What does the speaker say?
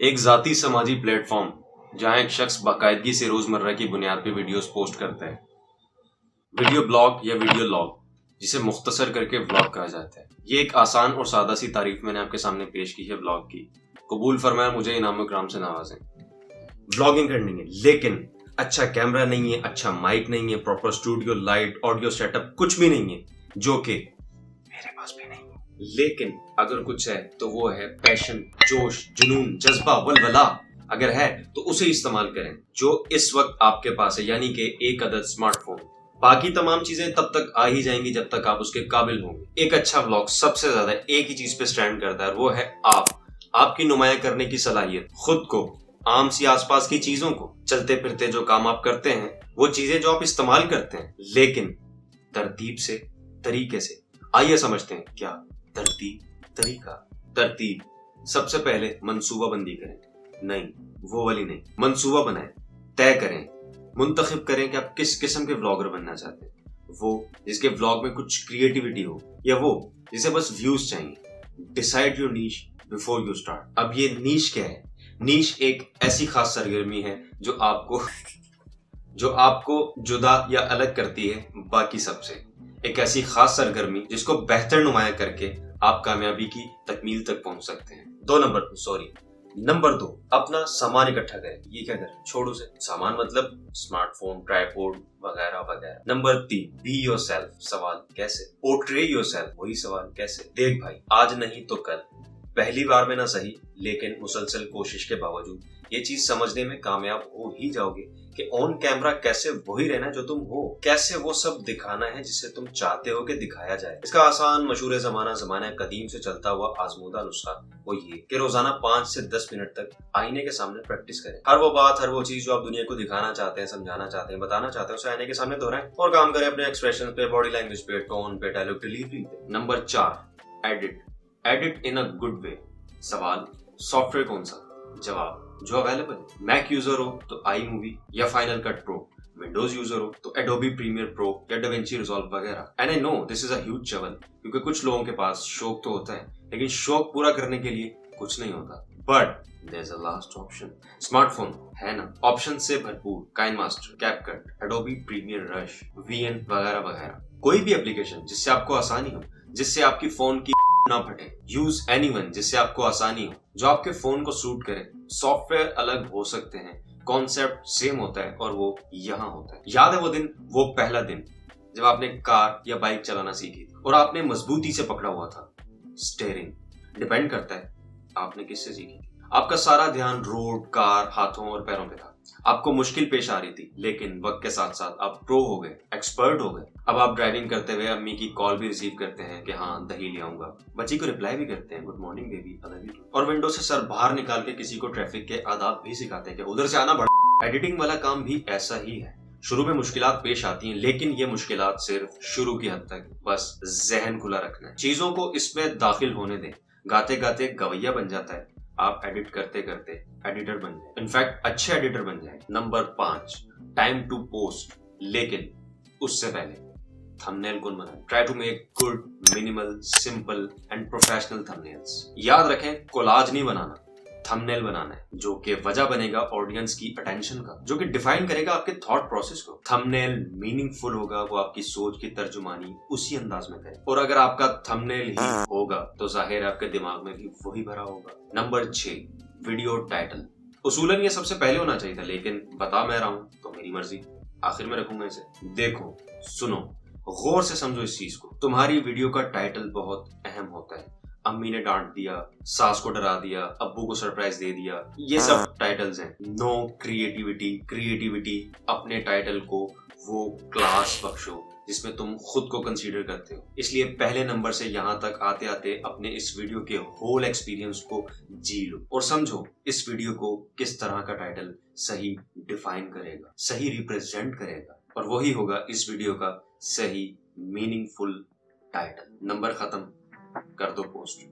एक जाति समाजी प्लेटफॉर्म। जहाँ एक शख्स बाकायदगी से रोज़मर्रा की बुनियाद पर वीडियोस पोस्ट करता है। वीडियो ब्लॉग या वीडियो लॉग, जिसे मुख्तसर करके ब्लॉग कहा जाता है। ये एक आसान और सादा सी तारीफ़ मैंने आपके सामने पेश की है ब्लॉग की। कबूल फरमाया मुझे इनाम ग्राम से नवाजें। ब्लॉगिंग करनी है, लेकिन अच्छा कैमरा नहीं है अच्छा माइक नहीं है proper studio light audio setup कुछ भी नहीं है, जो कि मेरे पास भी नहीं है। लेकिन अगर कुछ है तो वो है पैशन जोश, जुनून, जज्बा, वलवला। अगर है तो उसे इस्तेमाल करें, जो इस वक्त आपके पास है, यानी कि एक अदद स्मार्टफ़ोन बाकी तमाम चीज़ें तब तक आ ही जाएँगी जब तक आप उसके काबिल होंगे। एक अच्छा ब्लॉग सबसे ज़्यादा एक ही चीज़ पे स्टैंड करता है, वो है आप। आपकी नुमाया करने की सलाहियत, खुद को, आम सी आसपास की चीज़ों को, चलते फिरते जो काम आप करते हैं, वो चीज़ें जो आप इस्तेमाल करते हैं, लेकिन तरतीब से, तरीके से। आइए समझते हैं, क्या? तरतीब, तरीका। तरतीब, सबसे पहले मंसूबा बंदी करें। नहीं, वो वाली नहीं। मंसूबा बनाएँ, तय करें, मुंतखब करें कि आप किस किस्म के ब्लॉगर बनना चाहते हैं। वो, जिसके ब्लॉग में कुछ क्रिएटिविटी हो, या वो, जिसे बस व्यूज़ चाहिए। Decide your niche before you start अब ये नीच क्या है? नीच एक ऐसी खास सरगर्मी है जो आपको जो आपको जुदा या अलग करती है बाकी सबसे। एक ऐसी खास सरगर्मी जिसको बेहतर नुमाया करके आप कामयाबी की तकमील तक पहुँच सकते हैं। दो नंबर सॉरी नंबर दो, अपना सामान इकट्ठा करें। ये क्या करें? छोड़ो से सामान मतलब स्मार्टफ़ोन ट्राईपोर्ड वगैरह वगैरह। नंबर तीन बी योर सवाल, कैसे? पोर्ट्रे योर वही सवाल, कैसे? देख भाई, आज नहीं तो कल। पहली बार में ना सही, लेकिन मुसलसल कोशिश के बावजूद। ये चीज़ समझने में कामयाब हो ही जाओगे कि ऑन कैमरा कैसे वही रहना जो तुम हो। कैसे वो सब दिखाना है जिसे तुम चाहते हो कि दिखाया जाए। इसका आसान, मशहूर जमाना जमाना कदीम से चलता हुआ आजमूदा नुस्खा वो ये कि रोज़ाना पाँच से दस मिनट तक आईने के सामने प्रैक्टिस करें। हर वो बात, हर वो चीज़ जो आप दुनिया को दिखाना चाहते हैं, समझाना चाहते हैं, बताना चाहते हैं, उसे आईने के सामने दोहराएँ और काम करें अपने एक्सप्रेशन पे बॉडी लैंग्वेज पे टोन पे डायलॉग डिलीवरी पे। नंबर चार edit edit in a good way सवाल सॉफ्टवेयर कौन सा? जवाब, जो अवेलेबल है। मैक यूज़र हो तो आई मूवी या Final Cut Pro Windows user हो तो एडोबी प्रीमियर प्रो या डेवेंची रिजॉल्व वगैरह। And I know this is as usual क्योंकि कुछ लोगों के पास शौक तो होता है, लेकिन शौक पूरा करने के लिए कुछ नहीं होता। But is a last option smartphone है ना? ऑप्शन से भरपूर। KineMaster CapCut Adobe Premiere Rush VN वगैरह वगैरह। कोई भी एप्लीकेशन जिससे आपको आसानी हो, जिससे आपकी फ़ोन की ना फटे यूज़ एनी जिससे आपको आसानी हो। जो आपके फ़ोन को सूट करे। सॉफ्टवेयर अलग हो सकते हैं। कॉन्सेप्ट सेम होता है और वो यहाँ होता है। याद है वो दिन? वो पहला दिन। जब आपने कार या बाइक चलाना सीखी और आपने मजबूती से पकड़ा हुआ था। स्टेयरिंग डिपेंड करता है आपने किससे सीखी आपका सारा ध्यान रोड, कार, हाथों और पैरों पे था। आपको मुश्किल पेश आ रही थी, लेकिन वक्त के साथ साथ आप प्रो हो गए एक्सपर्ट हो गए। अब आप ड्राइविंग करते हुए अम्मी की कॉल भी रिसीव करते हैं कि हाँ दही ले आऊँगा। बच्ची को रिप्लाई भी करते हैं गुड मॉर्निंग बेबी और विंडो से सर बाहर निकाल के किसी को ट्रैफ़िक के आदाब भी सिखाते हैं कि उधर से आना बड़ा एडिटिंग वाला काम भी ऐसा ही है। शुरू में मुश्किल पेश आती हैं, लेकिन ये मुश्किल सिर्फ़ शुरू की हद तक। बस जहन खुला रखना है। चीज़ों को इसमें दाखिल होने दें। गाते गाते गवैया बन जाता है। आप एडिट करते करते एडिटर बन जाए। इनफैक्ट अच्छे एडिटर बन जाए। नंबर पाँच टाइम टू पोस्ट लेकिन उससे पहले थंबनेल कौन बनाए? Try to make good minimal simple and professional thumbnails याद रखें कोलाज नहीं बनाना। थंबनेल बनाना है, जो कि वजह बनेगा ऑडियंस की अटेंशन का, जो कि डिफाइन करेगा आपके थॉट प्रोसेस को। थंबनेल मीनिंगफुल होगा, वो आपकी सोच की तर्जुमानी उसी अंदाज में करे। और अगर आपका थंबनेल ही होगा तो ज़ाहिर आपके दिमाग में भी वही भरा होगा। नंबर छ वीडियो टाइटल उसूलन ये सबसे पहले होना चाहिए था, लेकिन बता मैं रहा हूँ तो मेरी मर्ज़ी। आखिर में रखूँगा इसे। देखो, सुनो, गौर से समझो इस चीज़ को। तुम्हारी वीडियो का टाइटल बहुत अहम होता है। अम्मी ने डांट दिया सास को डरा दिया अब्बू को सरप्राइज़ दे दिया। ये सब टाइटल्स हैं। नो क्रिएटिविटी क्रिएटिविटी अपने टाइटल को वो क्लास बख्शो जिसमें तुम खुद को कंसीडर करते हो। इसलिए पहले नंबर से यहाँ तक आते आते अपने इस वीडियो के होल एक्सपीरियंस को जी लो। और समझो इस वीडियो को किस तरह का टाइटल सही डिफाइन करेगा सही रिप्रेजेंट करेगा। और वही होगा इस वीडियो का सही मीनिंगफुल टाइटल नंबर खत्म। कर दो पोस्ट।